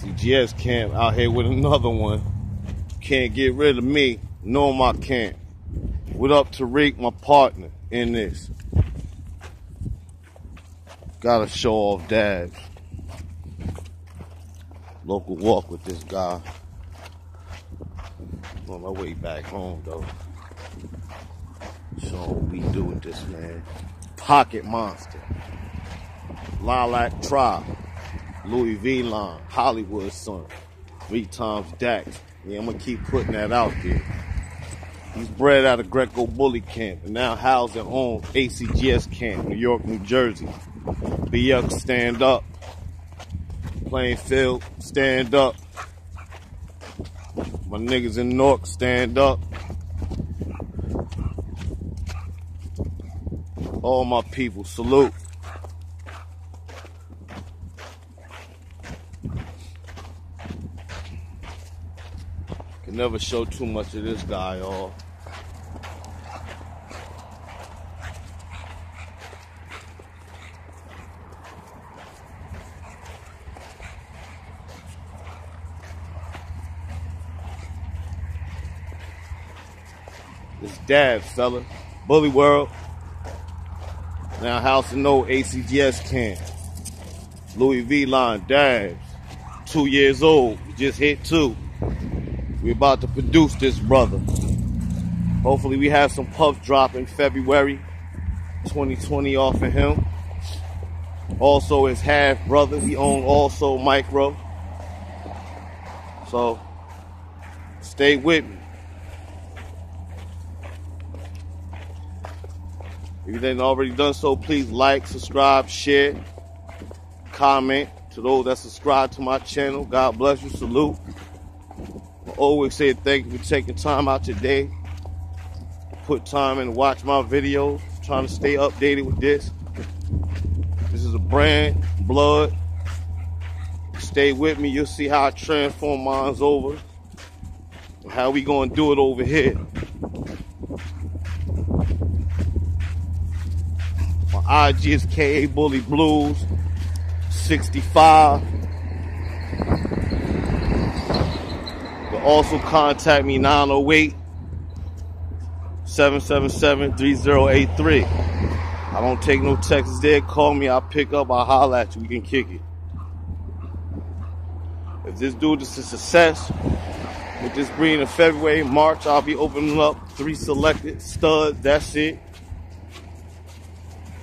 ACGS Kamp out here with another one. Can't get rid of me. No, I can't. What up Tariq, my partner in this? Gotta show off Dabz. Local walk with this guy. On my way back home though. So we do with this man. Pocket Monster. Lilac Tribe. Louie V line. Hollywood Son. Three times Dax. Yeah, I'm gonna keep putting that out there. He's bred out of Greco Bully Camp and now housed at home ACGS Kamp, New York, New Jersey. BX stand up. Plainfield, stand up. My niggas in Newark, stand up. All my people, salute. Can never show too much of this guy, y'all. It's Dab, fella. Bully World. Now House of No ACGS Kamp. Louie V line Dabz. Two years old. Just hit two. We about to produce this brother. Hopefully we have some puffs drop in February 2020 off of him. Also his half brother. He owned also micro. So stay with me. If you didn't already done so, please like, subscribe, share, comment. To those that subscribe to my channel, God bless you. Salute. Always say thank you for taking time out today. Put time in to watch my videos. Trying to stay updated with this. This is a brand, blood. Stay with me. You'll see how I transform mines over. How we gonna do it over here. My IG is KA Bully Blues 65. You can also contact me 908 777 3083. I don't take no texts there. Call me. I'll pick up. I'll holler at you. We can kick it. If this dude is a success, with this breeding in February, March, I'll be opening up three selected studs. That's it.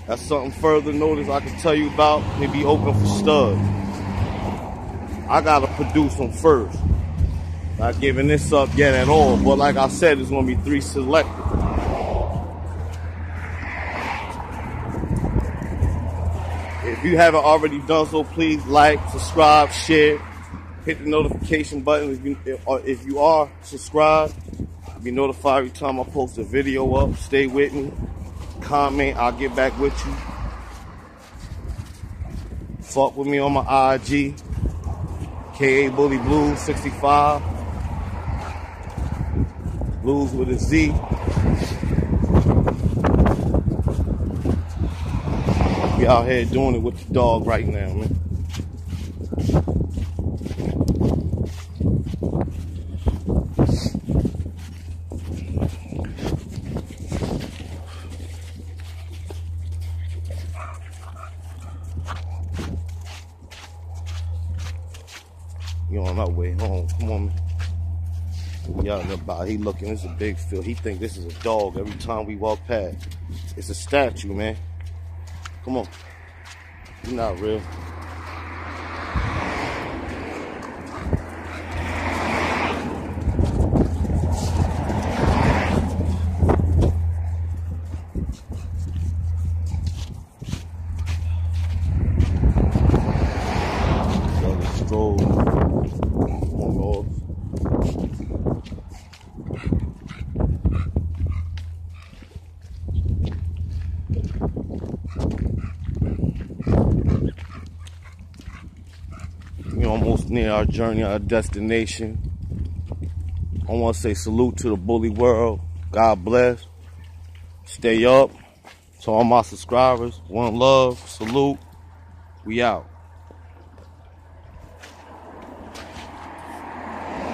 That's something further notice I can tell you about. They be open for studs. I gotta produce them first. Not giving this up yet at all, but like I said, it's gonna be three selected. If you haven't already done so, please like, subscribe, share, hit the notification button if you, if you are subscribed. Be notified every time I post a video up. Stay with me comment, I'll get back with you. Fuck with me on my IG, KA Bully Blue 65. Blues with a Z. We out here doing it with the dog right now, man. You on our way home. Come on, man. Y'all know about he looking, this is a big field. He think this is a dog every time we walk past. It's a statue, man. Come on. You're not real. Brother stroll on off. We almost near our journey, our destination. I want to say salute to the bully world. God bless. Stay up. To all my subscribers, one love, salute. We out.